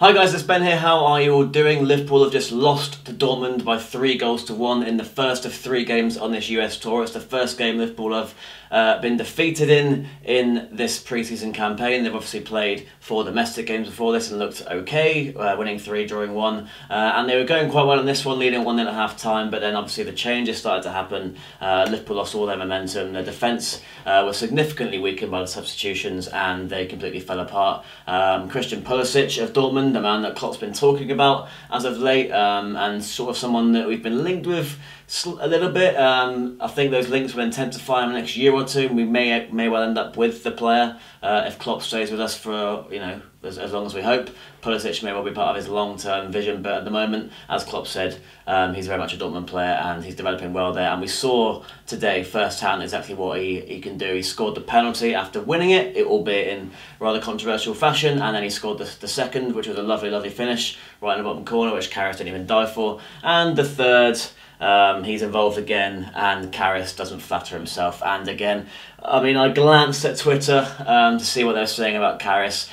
Hi guys, it's Ben here. How are you all doing? Liverpool have just lost to Dortmund by three goals to one in the first of three games on this US tour. It's the first game Liverpool have uh, been defeated in in this pre-season campaign. They've obviously played four domestic games before this and looked okay, uh, winning three, drawing one, uh, and they were going quite well in this one, leading one at half time. But then obviously the changes started to happen. Uh, Liverpool lost all their momentum. Their defence uh, was significantly weakened by the substitutions, and they completely fell apart. Um, Christian Pulisic of Dortmund, the man that Klopp's been talking about as of late, um, and sort of someone that we've been linked with a little bit. Um, I think those links will intensify in the next year or two. We may may well end up with the player uh, if Klopp stays with us for you know as, as long as we hope. Pulisic may well be part of his long term vision, but at the moment, as Klopp said, um, he's very much a Dortmund player and he's developing well there. And we saw today firsthand exactly what he, he can do. He scored the penalty after winning it, it albeit in rather controversial fashion, and then he scored the, the second, which was a lovely, lovely finish right in the bottom corner, which Karius didn't even die for, and the third. Um, he's involved again, and Karius doesn't flatter himself. And again, I mean, I glanced at Twitter um, to see what they're saying about Karius.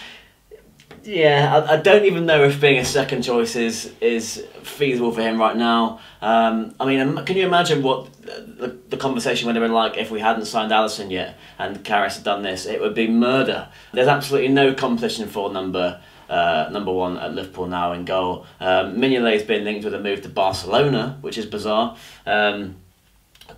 Yeah, I, I, don't even know if being a second choice is is feasible for him right now. Um, I mean, can you imagine what the, the conversation would have been like if we hadn't signed Alisson yet and Karius had done this? It would be murder. There's absolutely no competition for number uh, number one at Liverpool now in goal. Um, Mignolet's been linked with a move to Barcelona, which is bizarre. Um,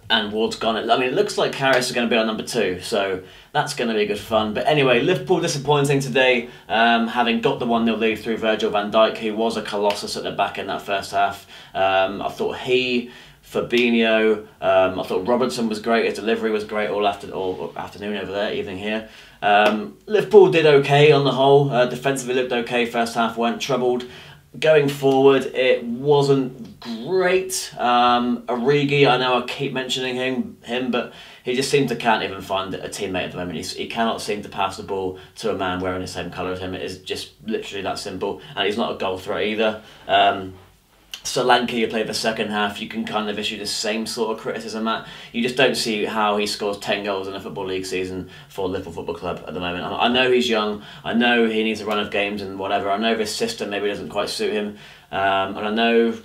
and Ward's gone. I mean, it looks like Karius is going to be our number two, so that's going to be good fun. But anyway, Liverpool disappointing today, um, having got the 1 0 lead through Virgil van Dijk, who was a colossus at the back in that first half. Um, I thought he. Fabinho, um, I thought Robertson was great. His delivery was great all after all afternoon over there, evening here. Um, Liverpool did okay on the whole. Uh, defensively looked okay. First half weren't troubled. Going forward, it wasn't great. Um, Origi, I know I keep mentioning him, him, but he just seems to can't even find a teammate at the moment. He's, he cannot seem to pass the ball to a man wearing the same colour as him. It is just literally that simple, and he's not a goal threat either. Um, Solanke, you played the second half, you can kind of issue the same sort of criticism at. You just don't see how he scores 10 goals in a Football League season for Liverpool Football Club at the moment. I know he's young, I know he needs a run of games and whatever, I know this system maybe doesn't quite suit him, um, and I know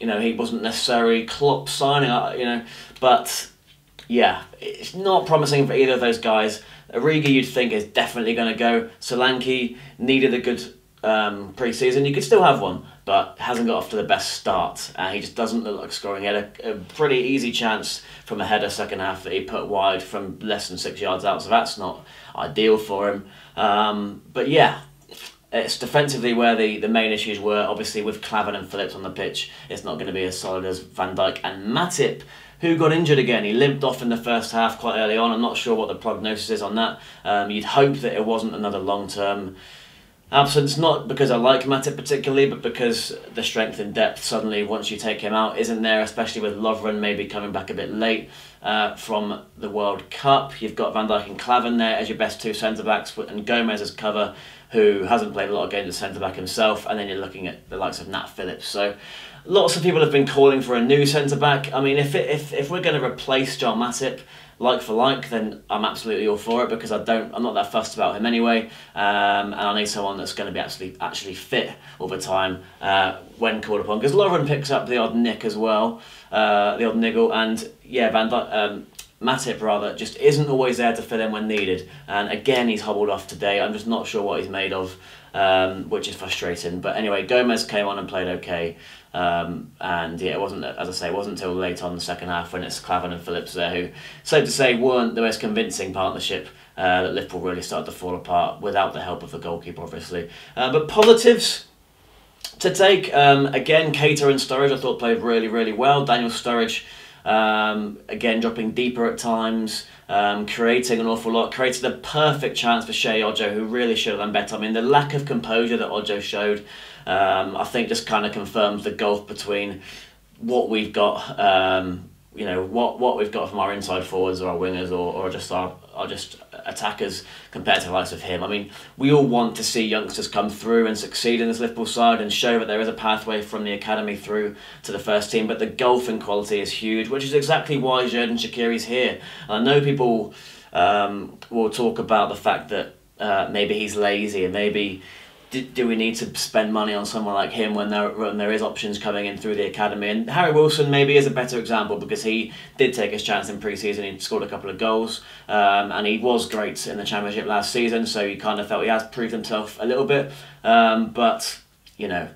you know he wasn't necessarily Klopp signing, you know, but yeah, it's not promising for either of those guys. Origi, you'd think, is definitely going to go. Solanke needed a good um, pre-season. You could still have one, but hasn't got off to the best start. Uh, he just doesn't look like scoring. He had a, a, pretty easy chance from a header second half that he put wide from less than six yards out, so that's not ideal for him. Um, but yeah, it's defensively where the, the main issues were. Obviously, with Klavan and Phillips on the pitch, it's not going to be as solid as Van Dijk and Matip, who got injured again. He limped off in the first half quite early on. I'm not sure what the prognosis is on that. Um, you'd hope that it wasn't another long term absence, not because I like Matip particularly, but because the strength and depth suddenly, once you take him out, isn't there, especially with Lovren maybe coming back a bit late uh, from the World Cup. You've got Van Dijk and Klavan there as your best two centre backs, and Gomez as cover, who hasn't played a lot of games as centre back himself, and then you're looking at the likes of Nat Phillips. So lots of people have been calling for a new centre back. I mean, if, it, if, if we're going to replace Joel Matip, like for like, then I'm absolutely all for it because I don't, I'm not that fussed about him anyway, um, and I need someone that's going to be actually actually fit all the time uh, when called upon. Because Lovren picks up the odd nick as well, uh, the odd niggle, and yeah, Van Dijk, um, Matip rather just isn't always there to fill in when needed. And again, he's hobbled off today. I'm just not sure what he's made of, um, which is frustrating. But anyway, Gomez came on and played okay. Um, and yeah, it wasn't, as I say, it wasn't until late on the second half when it's Klavan and Phillips there who, so to say, weren't the most convincing partnership uh, that Liverpool really started to fall apart without the help of the goalkeeper, obviously. Uh, but positives to take, um, again, Keita and Sturridge I thought played really, really well. Daniel Sturridge um, again, dropping deeper at times, um, creating an awful lot, created a perfect chance for Sheyi Ojo, who really should have done better. I mean, the lack of composure that Ojo showed, um, I think, just kind of confirms the gulf between what we've got, um, you know, what, what we've got from our inside forwards or our wingers or, or just our, our just attackers compared to the likes of him. I mean, we all want to see youngsters come through and succeed in this Liverpool side and show that there is a pathway from the academy through to the first team, but the golf in quality is huge, which is exactly why Xherdan Shaqiri's here. I know people um, will talk about the fact that uh, maybe he's lazy and maybe do, do we need to spend money on someone like him when there when there is options coming in through the academy? And Harry Wilson maybe is a better example because he did take his chance in pre-season. He scored a couple of goals, um, and he was great in the championship last season. So you kind of felt he has proved himself a little bit. Um, but you know,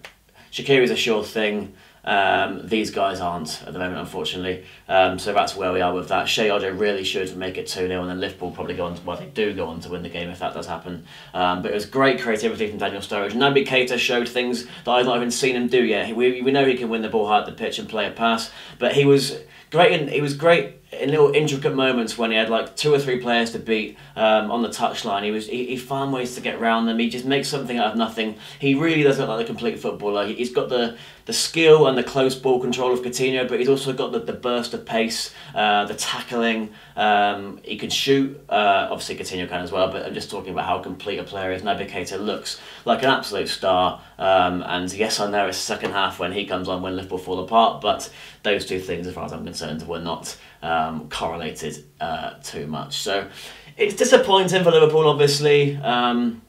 Shaqiri's a sure thing. Um, these guys aren't at the moment, unfortunately. Um, so that's where we are with that. Sheyi Ojo really should make it 2 0, and then Liverpool probably go on to, well, they do go on to win the game if that does happen. Um, but it was great creativity from Daniel Sturridge. And Naby Keita showed things that I've not even seen him do yet. We, we know he can win the ball high at the pitch and play a pass, but he was great. In, he was great in little intricate moments when he had like two or three players to beat um, on the touchline. He was he, he found ways to get around them. He just makes something out of nothing. He really does look like a complete footballer. He's got the the skill and the close ball control of Coutinho, but he's also got the, the burst of pace, uh, the tackling. Um, he can shoot. Uh, obviously, Coutinho can as well. But I'm just talking about how complete a player is. Naby Keita looks like an absolute star. Um, and yes, I know it's second half when he comes on when Liverpool fall apart, but those two things, as far as I'm concerned, were not um, correlated uh, too much. So it's disappointing for Liverpool, obviously. Um,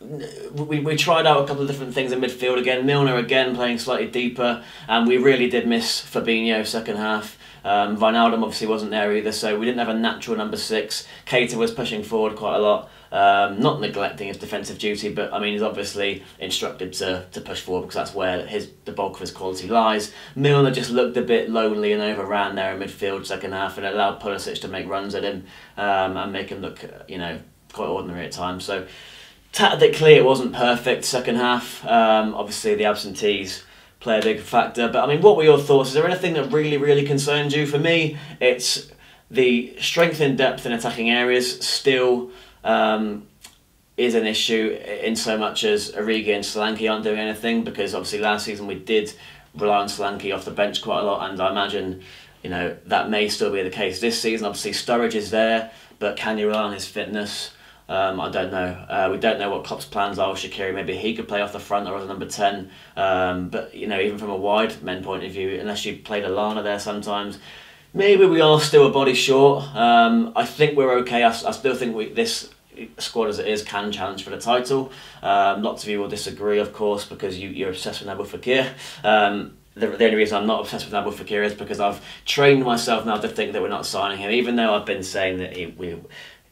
we, we tried out a couple of different things in midfield again. Milner again playing slightly deeper, and we really did miss Fabinho second half. Um, Wijnaldum obviously wasn't there either, so we didn't have a natural number six. Keita was pushing forward quite a lot, um, not neglecting his defensive duty, but I mean he's obviously instructed to, to push forward because that's where his the bulk of his quality lies. Milner just looked a bit lonely and overran there in midfield second half, and allowed Pulisic to make runs at him um, and make him look, you know, quite ordinary at times. So tactically it wasn't perfect second half. Um, obviously the absentees play a big factor. But I mean, what were your thoughts? Is there anything that really, really concerns you? For me, it's the strength and depth in attacking areas still um, is an issue in so much as Origi and Solanke aren't doing anything because obviously last season we did rely on Solanke off the bench quite a lot and I imagine you know that may still be the case this season. Obviously Sturridge is there, but can you rely on his fitness? Um, I don't know. Uh, we don't know what Klopp's plans are with Shaqiri. Maybe he could play off the front or as a number 10. Um, but, you know, even from a wide men point of view, unless you played Lallana there sometimes, maybe we are still a body short. Um, I think we're okay. I, I still think we, this squad as it is can challenge for the title. Um, lots of you will disagree, of course, because you, you're obsessed with Nabil Fekir. Um, the, the only reason I'm not obsessed with Nabil Fekir is because I've trained myself now to think that we're not signing him, even though I've been saying that he, we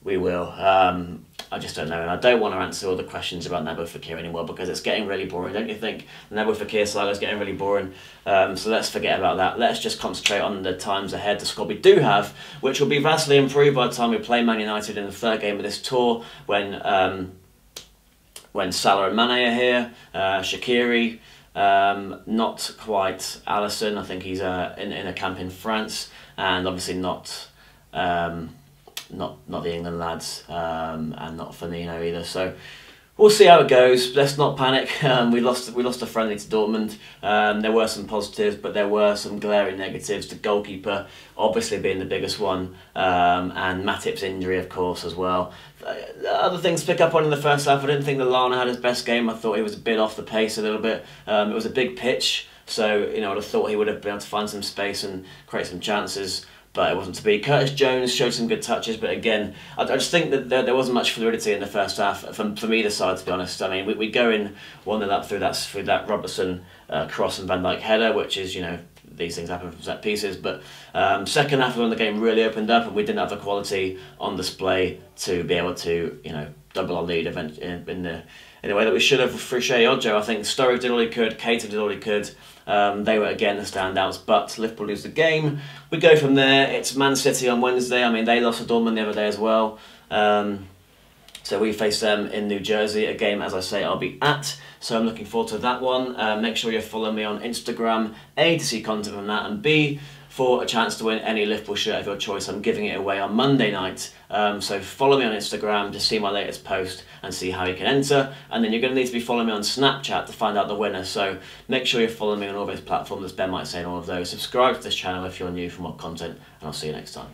we will. Um, I just don't know, and I don't want to answer all the questions about Nabil Fekir anymore because it's getting really boring, don't you think? The Nabil Fekir saga is getting really boring, um, so let's forget about that. Let's just concentrate on the times ahead, the squad we do have, which will be vastly improved by the time we play Man United in the third game of this tour when um, when Salah and Mane are here, uh, Shaqiri, um, not quite Alisson. I think he's uh, in in a camp in France, and obviously not. Um, not not the England lads, um, and not Firmino either. So we'll see how it goes. Let's not panic. Um, we lost we lost a friendly to Dortmund. Um, there were some positives, but there were some glaring negatives. The goalkeeper obviously being the biggest one, um, and Matip's injury, of course, as well. Uh, other things to pick up on in the first half. I didn't think Lallana had his best game. I thought he was a bit off the pace a little bit. Um, it was a big pitch. So, you know, I'd have thought he would have been able to find some space and create some chances but it wasn't to be. Curtis Jones showed some good touches, but again, I, I just think that there, there wasn't much fluidity in the first half from, from either side, to be honest. I mean, we, we go in 1 0 up through that, through that Robertson uh, cross and Van Dijk header, which is, you know, these things happen from set pieces. But um, second half when the game really opened up and we didn't have the quality on display to be able to, you know, double our lead event in, in the in a way that we should have Sheyi Ojo. I think Sturridge did all he could, Keita did all he could. Um, they were again the standouts, but Liverpool lose the game. We go from there. It's Man City on Wednesday. I mean, they lost to Dortmund the other day as well. Um, so we face them in New Jersey, a game, as I say, I'll be at. So I'm looking forward to that one. Uh, make sure you follow me on Instagram, A, to see content from that, and B, for a chance to win any Liverpool shirt of your choice. I'm giving it away on Monday night. Um, so follow me on Instagram to see my latest post and see how you can enter. And then you're going to need to be following me on Snapchat to find out the winner. So make sure you're following me on all those platforms, as Ben might say, and all of those. Subscribe to this channel if you're new for more content, and I'll see you next time.